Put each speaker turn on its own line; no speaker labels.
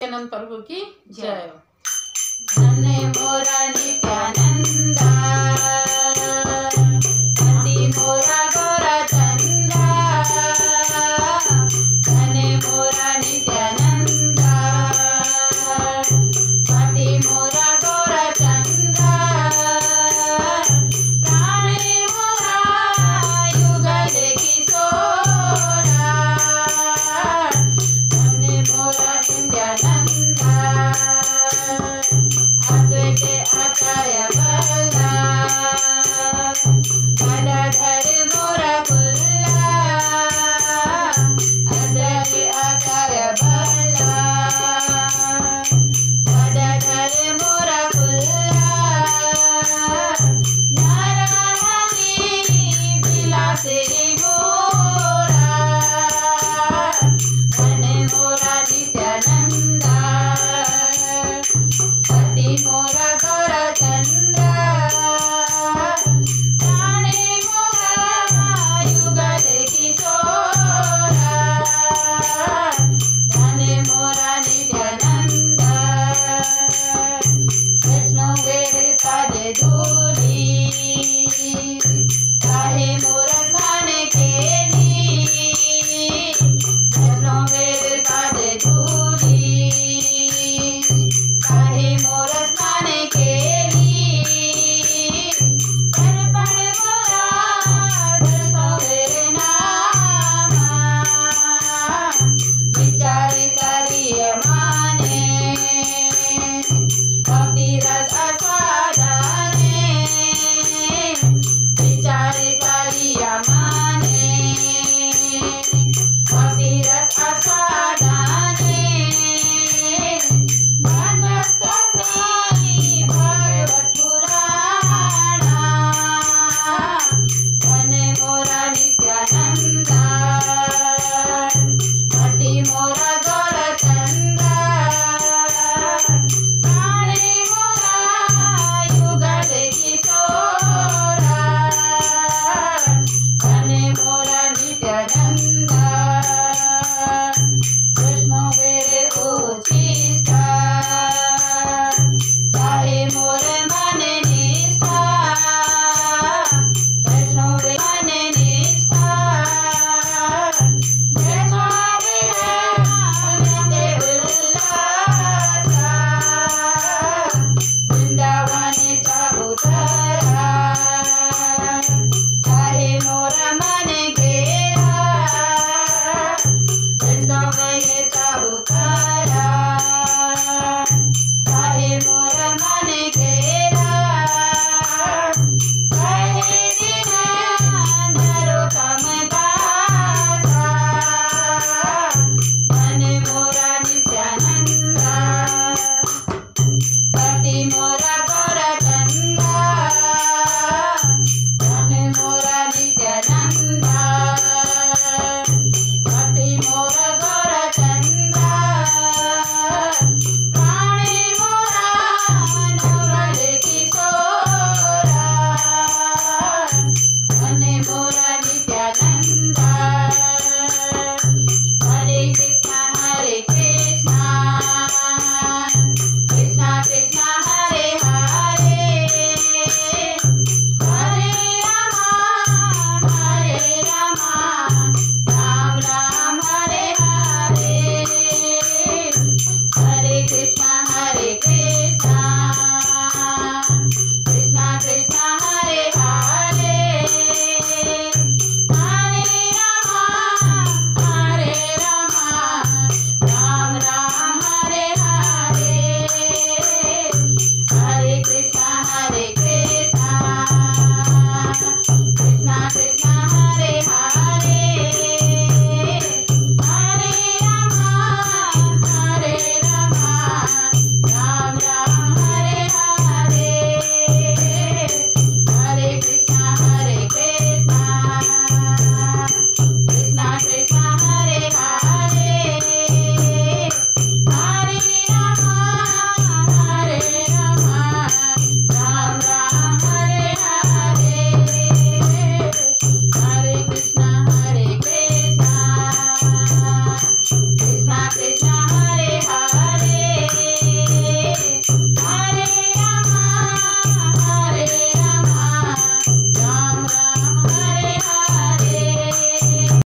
प्रभु की जय
धन्य मोरा नित्यानंद